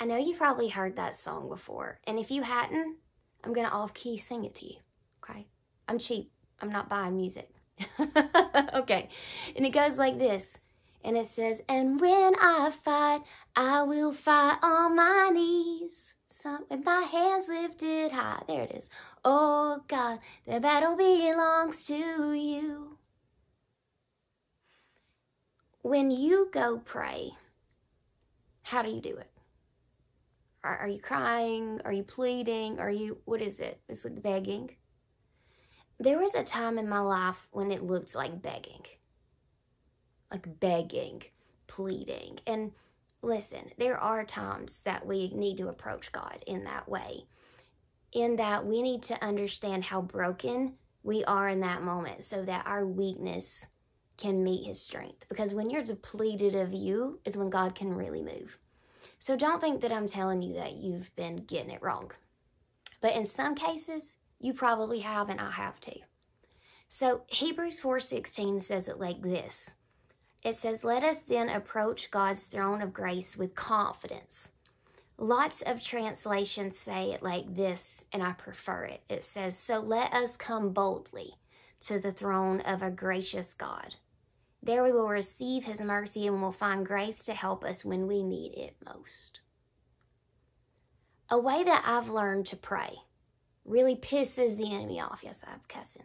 I know you've probably heard that song before. And if you hadn't, I'm going to off key sing it to you. Okay? I'm cheap. I'm not buying music. okay. And it goes like this. And it says, And when I fight, I will fight on my knees. Some, with my hands lifted high. There it is. Oh God, the battle belongs to you. When you go pray, how do you do it? Are, are you crying? Are you pleading? Are you, what is it? Is it begging? There was a time in my life when it looked like begging. Like begging, pleading. And listen, there are times that we need to approach God in that way. In that we need to understand how broken we are in that moment so that our weakness can meet his strength. Because when you're depleted of you is when God can really move. So don't think that I'm telling you that you've been getting it wrong. But in some cases, you probably have and I have too. So Hebrews 4.16 says it like this. It says, Let us then approach God's throne of grace with confidence. Lots of translations say it like this, and I prefer it. It says, So let us come boldly to the throne of a gracious God. There we will receive his mercy and will find grace to help us when we need it most. A way that I've learned to pray really pisses the enemy off. Yes, I'm cussing.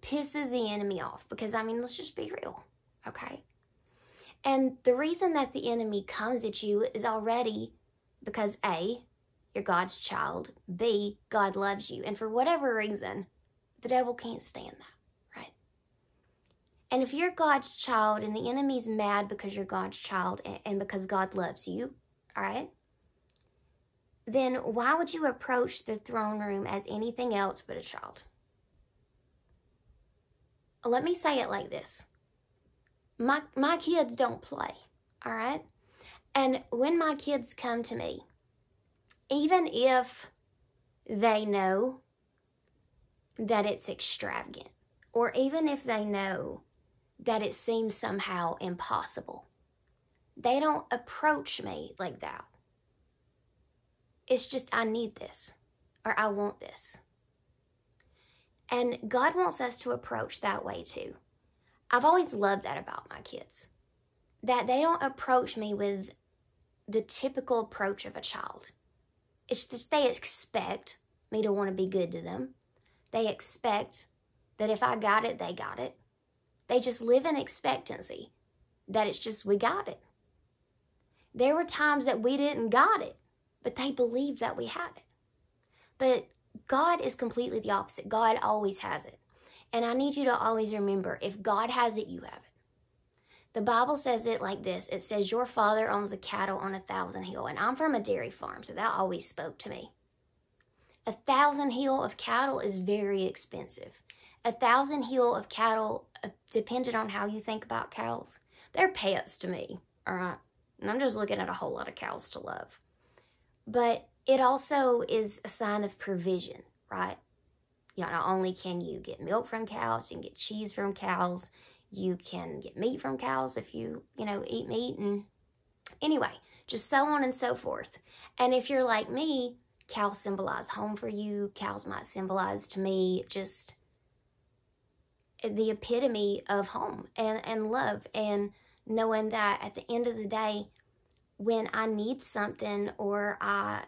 Pisses the enemy off because, I mean, let's just be real, okay? And the reason that the enemy comes at you is already because A, you're God's child, B, God loves you. And for whatever reason, the devil can't stand that? And if you're God's child and the enemy's mad because you're God's child and because God loves you, all right? Then why would you approach the throne room as anything else but a child? Let me say it like this my my kids don't play, all right? And when my kids come to me, even if they know that it's extravagant, or even if they know that it seems somehow impossible, they don't approach me like that. It's just, I need this, or I want this. And God wants us to approach that way too. I've always loved that about my kids. That they don't approach me with the typical approach of a child. It's just they expect me to want to be good to them. They expect that if I got it, they got it. They just live in expectancy that it's just we got it. There were times that we didn't got it, but they believed that we had it. But God is completely the opposite. God always has it. And I need you to always remember if God has it, you have it. The Bible says it like this it says, Your father owns the cattle on a thousand hill. And I'm from a dairy farm, so that always spoke to me. A thousand hill of cattle is very expensive. A thousand hill of cattle, uh, depending on how you think about cows, they're pets to me, all right? And I'm just looking at a whole lot of cows to love. But it also is a sign of provision, right? you know, not only can you get milk from cows, you can get cheese from cows, you can get meat from cows if you, you know, eat meat and anyway, just so on and so forth. And if you're like me, cows symbolize home for you. Cows might symbolize to me just the epitome of home and, and love and knowing that at the end of the day, when I need something or I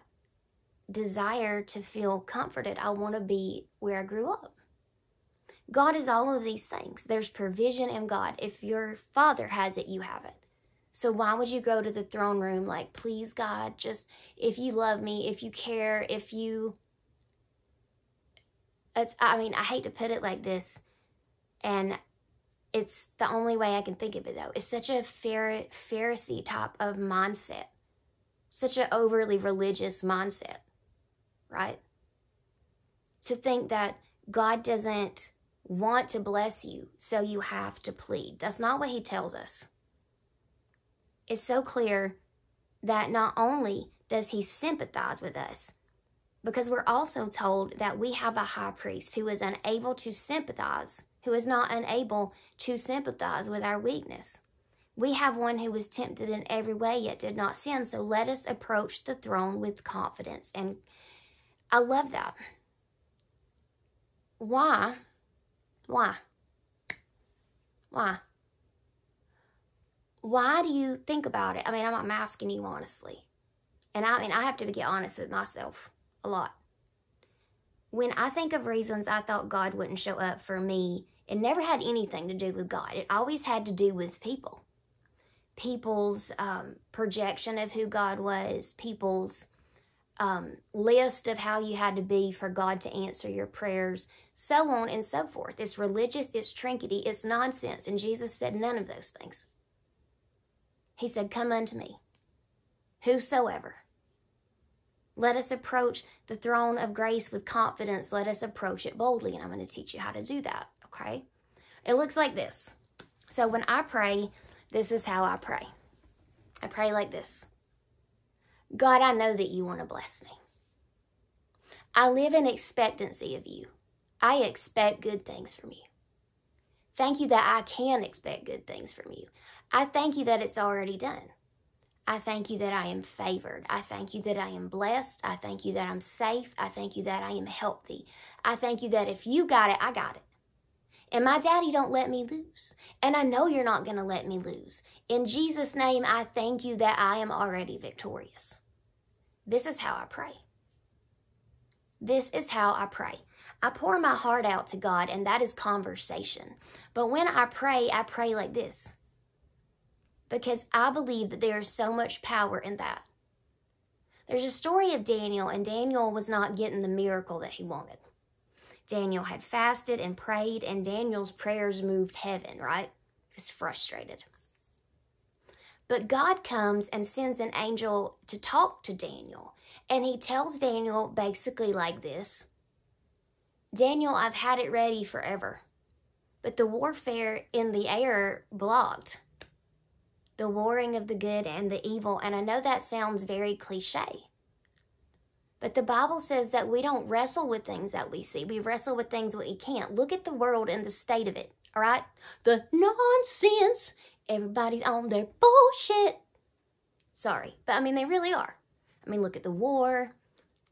desire to feel comforted. I want to be where I grew up. God is all of these things. There's provision in God. If your father has it, you have it. So why would you go to the throne room like, please God, just if you love me, if you care, if you it's I mean, I hate to put it like this, and it's the only way I can think of it though. It's such a Pharisee type of mindset, such an overly religious mindset right? To think that God doesn't want to bless you, so you have to plead. That's not what he tells us. It's so clear that not only does he sympathize with us, because we're also told that we have a high priest who is unable to sympathize, who is not unable to sympathize with our weakness. We have one who was tempted in every way yet did not sin. So let us approach the throne with confidence. And I love that. Why? Why? Why? Why do you think about it? I mean, I'm asking you honestly. And I mean, I have to get honest with myself a lot. When I think of reasons I thought God wouldn't show up for me, it never had anything to do with God. It always had to do with people. People's um, projection of who God was, people's um, list of how you had to be for God to answer your prayers, so on and so forth. It's religious, it's trinkety, it's nonsense. And Jesus said none of those things. He said, Come unto me, whosoever. Let us approach the throne of grace with confidence. Let us approach it boldly. And I'm going to teach you how to do that, okay? It looks like this. So when I pray, this is how I pray. I pray like this. God, I know that you want to bless me. I live in expectancy of you. I expect good things from you. Thank you that I can expect good things from you. I thank you that it's already done. I thank you that I am favored. I thank you that I am blessed. I thank you that I'm safe. I thank you that I am healthy. I thank you that if you got it, I got it. And my daddy don't let me lose. And I know you're not going to let me lose. In Jesus' name, I thank you that I am already victorious. This is how I pray. This is how I pray. I pour my heart out to God, and that is conversation. But when I pray, I pray like this because I believe that there is so much power in that. There's a story of Daniel, and Daniel was not getting the miracle that he wanted. Daniel had fasted and prayed, and Daniel's prayers moved heaven, right? He was frustrated. But God comes and sends an angel to talk to Daniel. And he tells Daniel basically like this Daniel, I've had it ready forever. But the warfare in the air blocked the warring of the good and the evil. And I know that sounds very cliche. But the Bible says that we don't wrestle with things that we see. We wrestle with things we can't. Look at the world and the state of it, all right? The nonsense Everybody's on their bullshit. Sorry, but I mean, they really are. I mean, look at the war.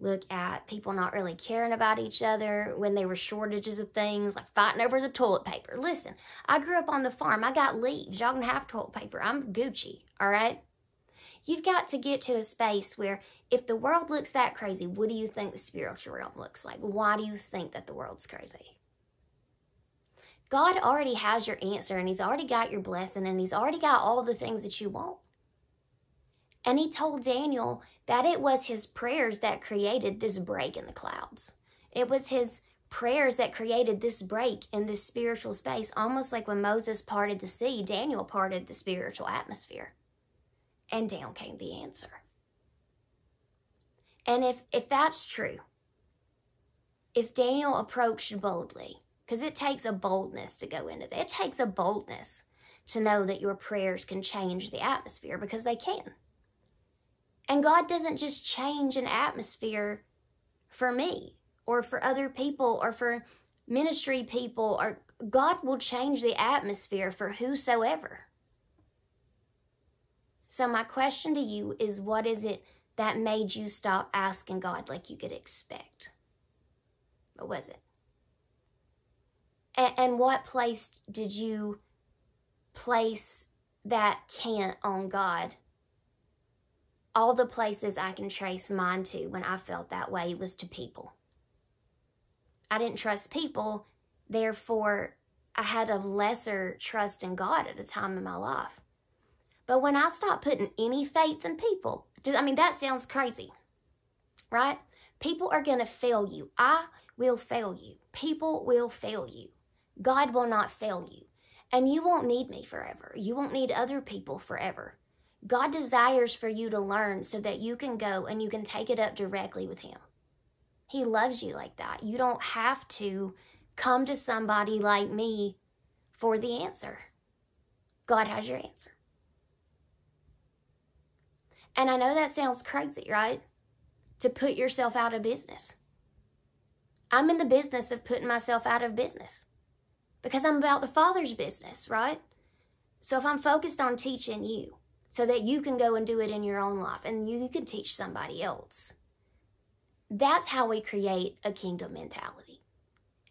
Look at people not really caring about each other when there were shortages of things, like fighting over the toilet paper. Listen, I grew up on the farm. I got leaves. Y'all can have toilet paper. I'm Gucci, all right? You've got to get to a space where if the world looks that crazy, what do you think the spiritual realm looks like? Why do you think that the world's crazy? God already has your answer and He's already got your blessing and He's already got all the things that you want. And He told Daniel that it was His prayers that created this break in the clouds. It was His prayers that created this break in this spiritual space, almost like when Moses parted the sea, Daniel parted the spiritual atmosphere. And down came the answer. And if, if that's true, if Daniel approached boldly, because it takes a boldness to go into that. It takes a boldness to know that your prayers can change the atmosphere because they can. And God doesn't just change an atmosphere for me or for other people or for ministry people or God will change the atmosphere for whosoever. So my question to you is what is it that made you stop asking God like you could expect? What was it? And, and what place did you place that can't on God? All the places I can trace mine to when I felt that way was to people. I didn't trust people, therefore I had a lesser trust in God at a time in my life. But when I stopped putting any faith in people, I mean, that sounds crazy, right? People are going to fail you. I will fail you. People will fail you. God will not fail you. And you won't need me forever. You won't need other people forever. God desires for you to learn so that you can go and you can take it up directly with Him. He loves you like that. You don't have to come to somebody like me for the answer. God has your answer. And I know that sounds crazy, right? To put yourself out of business. I'm in the business of putting myself out of business because I'm about the Father's business, right? So if I'm focused on teaching you so that you can go and do it in your own life and you can teach somebody else, that's how we create a kingdom mentality.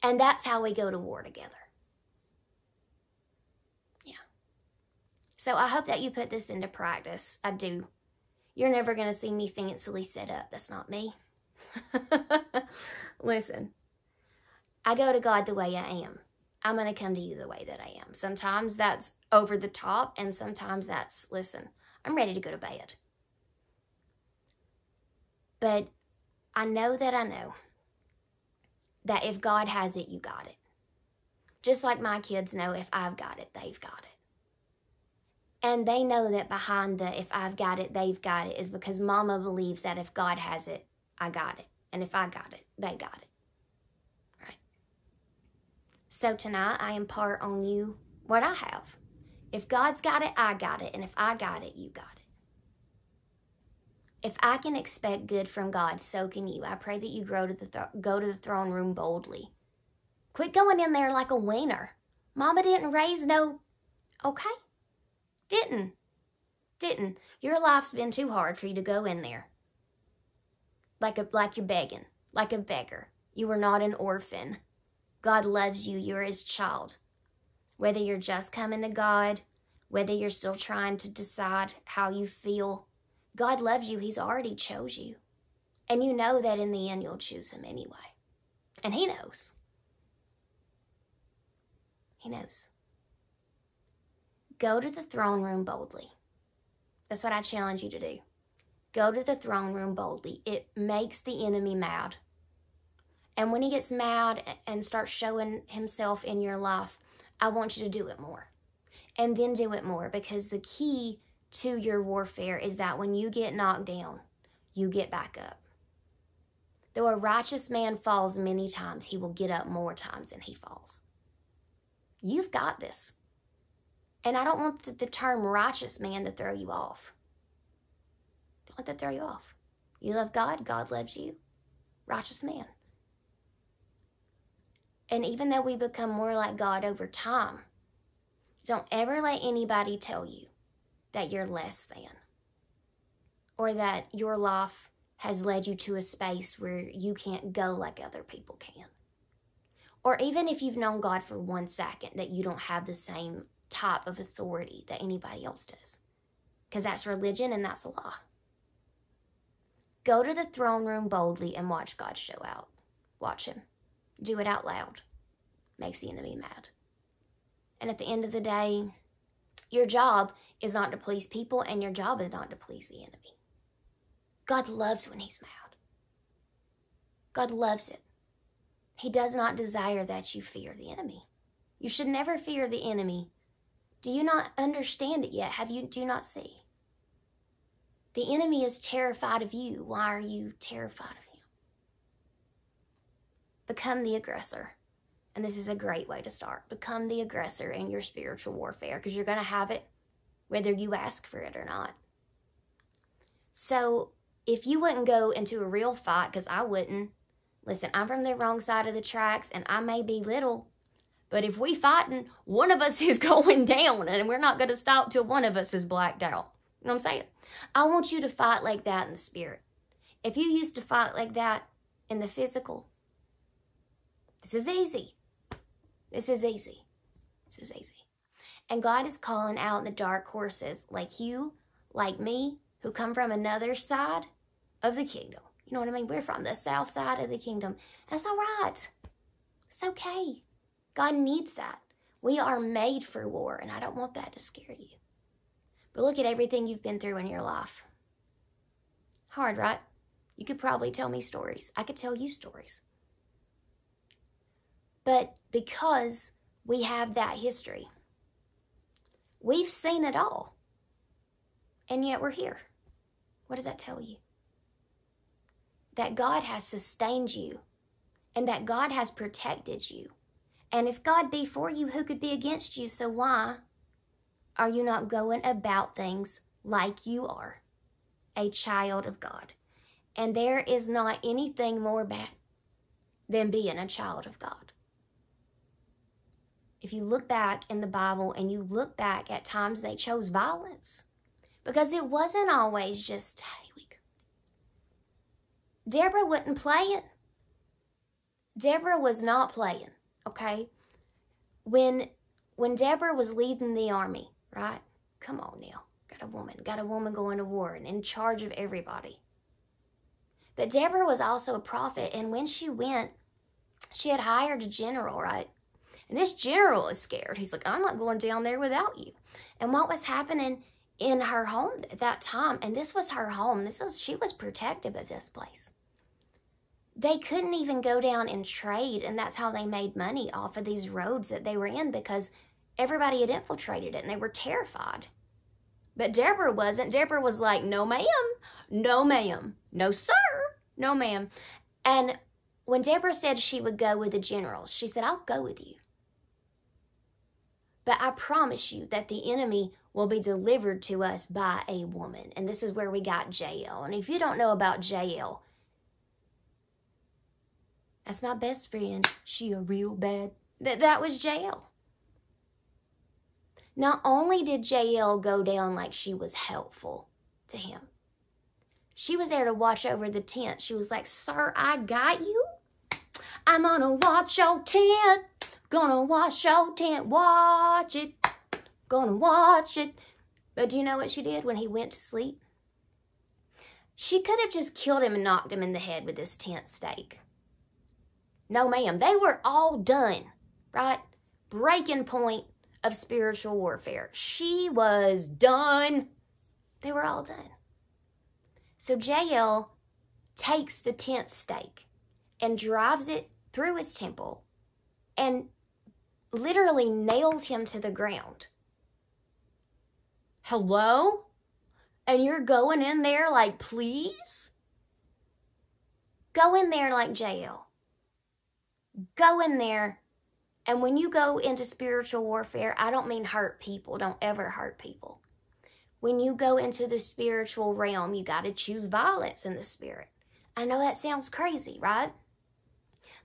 And that's how we go to war together. Yeah. So I hope that you put this into practice. I do. You're never going to see me fancily set up. That's not me. Listen, I go to God the way I am. I'm going to come to you the way that I am. Sometimes that's over the top, and sometimes that's, listen, I'm ready to go to bed. But I know that I know that if God has it, you got it. Just like my kids know if I've got it, they've got it. And they know that behind the if I've got it, they've got it is because mama believes that if God has it, I got it. And if I got it, they got it. So tonight I impart on you what I have. If God's got it, I got it. And if I got it, you got it. If I can expect good from God, so can you. I pray that you grow to the go to the throne room boldly. Quit going in there like a wiener. Mama didn't raise no... Okay? Didn't. Didn't. Your life's been too hard for you to go in there. Like, a, like you're begging. Like a beggar. You were not an orphan. God loves you. You're his child. Whether you're just coming to God, whether you're still trying to decide how you feel, God loves you. He's already chose you. And you know that in the end you'll choose him anyway. And he knows. He knows. Go to the throne room boldly. That's what I challenge you to do. Go to the throne room boldly. It makes the enemy mad. And when he gets mad and starts showing himself in your life, I want you to do it more. And then do it more because the key to your warfare is that when you get knocked down, you get back up. Though a righteous man falls many times, he will get up more times than he falls. You've got this. And I don't want the, the term righteous man to throw you off. Don't let that throw you off. You love God, God loves you. Righteous man. And even though we become more like God over time, don't ever let anybody tell you that you're less than or that your life has led you to a space where you can't go like other people can. Or even if you've known God for one second, that you don't have the same type of authority that anybody else does. Because that's religion and that's a law. Go to the throne room boldly and watch God show out. Watch Him. Do it out loud. Makes the enemy mad. And at the end of the day, your job is not to please people, and your job is not to please the enemy. God loves when he's mad. God loves it. He does not desire that you fear the enemy. You should never fear the enemy. Do you not understand it yet? Have you do you not see? The enemy is terrified of you. Why are you terrified of him? Become the aggressor. And this is a great way to start. Become the aggressor in your spiritual warfare because you're going to have it whether you ask for it or not. So if you wouldn't go into a real fight, because I wouldn't, listen, I'm from the wrong side of the tracks and I may be little, but if we fighting, one of us is going down and we're not going to stop till one of us is blacked out. You know what I'm saying? I want you to fight like that in the spirit. If you used to fight like that in the physical, this is easy. This is easy. This is easy. And God is calling out the dark horses like you, like me, who come from another side of the kingdom. You know what I mean? We're from the south side of the kingdom. That's all right. It's okay. God needs that. We are made for war, and I don't want that to scare you. But look at everything you've been through in your life. Hard, right? You could probably tell me stories. I could tell you stories. But because we have that history, we've seen it all. And yet we're here. What does that tell you? That God has sustained you and that God has protected you. And if God be for you, who could be against you? So why are you not going about things like you are a child of God? And there is not anything more bad than being a child of God. If you look back in the Bible and you look back at times they chose violence, because it wasn't always just, hey, we Deborah wasn't playing. Deborah was not playing, okay? When when Deborah was leading the army, right? Come on now. Got a woman, got a woman going to war and in charge of everybody. But Deborah was also a prophet, and when she went, she had hired a general, right? And this general is scared. He's like, I'm not going down there without you. And what was happening in her home at that time, and this was her home, this was she was protective of this place. They couldn't even go down and trade, and that's how they made money off of these roads that they were in because everybody had infiltrated it and they were terrified. But Deborah wasn't. Deborah was like, no, ma'am, no, ma'am, no, sir, no, ma'am. And when Deborah said she would go with the generals, she said, I'll go with you. But I promise you that the enemy will be delivered to us by a woman. And this is where we got Jael. And if you don't know about Jael, that's my best friend. She a real bad. That, that was Jael. Not only did Jael go down like she was helpful to him, she was there to watch over the tent. She was like, Sir, I got you. I'm gonna watch your tent. Gonna watch your tent. Watch it. Gonna watch it. But do you know what she did when he went to sleep? She could have just killed him and knocked him in the head with this tent stake. No, ma'am. They were all done, right? Breaking point of spiritual warfare. She was done. They were all done. So Jael takes the tent stake and drives it through his temple and literally nails him to the ground. Hello? And you're going in there like, please? Go in there like Jael. Go in there and when you go into spiritual warfare, I don't mean hurt people. Don't ever hurt people. When you go into the spiritual realm, you got to choose violence in the spirit. I know that sounds crazy, right?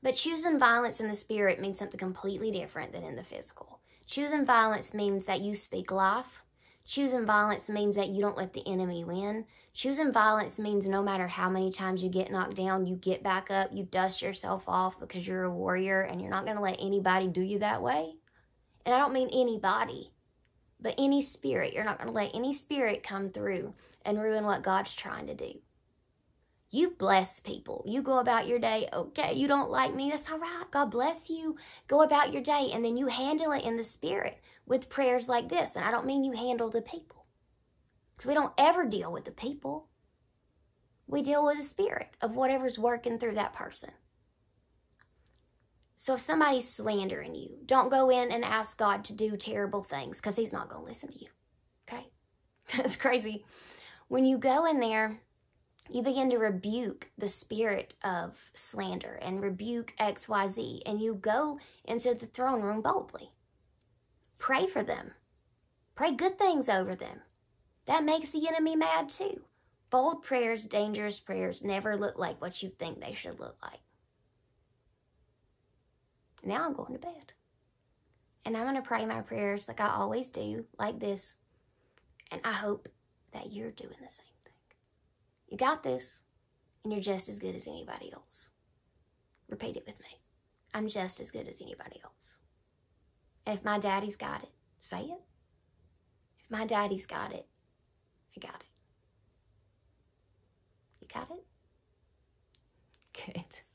But choosing violence in the spirit means something completely different than in the physical. Choosing violence means that you speak life. Choosing violence means that you don't let the enemy win. Choosing violence means no matter how many times you get knocked down, you get back up, you dust yourself off because you're a warrior and you're not going to let anybody do you that way. And I don't mean anybody, but any spirit. You're not going to let any spirit come through and ruin what God's trying to do. You bless people. You go about your day, okay, you don't like me, that's all right. God bless you. Go about your day, and then you handle it in the spirit with prayers like this. And I don't mean you handle the people. Because we don't ever deal with the people. We deal with the spirit of whatever's working through that person. So if somebody's slandering you, don't go in and ask God to do terrible things because he's not going to listen to you. Okay? That's crazy. When you go in there, you begin to rebuke the spirit of slander and rebuke XYZ, and you go into the throne room boldly. Pray for them. Pray good things over them. That makes the enemy mad too. Bold prayers, dangerous prayers never look like what you think they should look like. Now I'm going to bed. And I'm going to pray my prayers like I always do, like this. And I hope that you're doing the same. You got this, and you're just as good as anybody else. Repeat it with me. I'm just as good as anybody else. And if my daddy's got it, say it. If my daddy's got it, I got it. You got it? Good.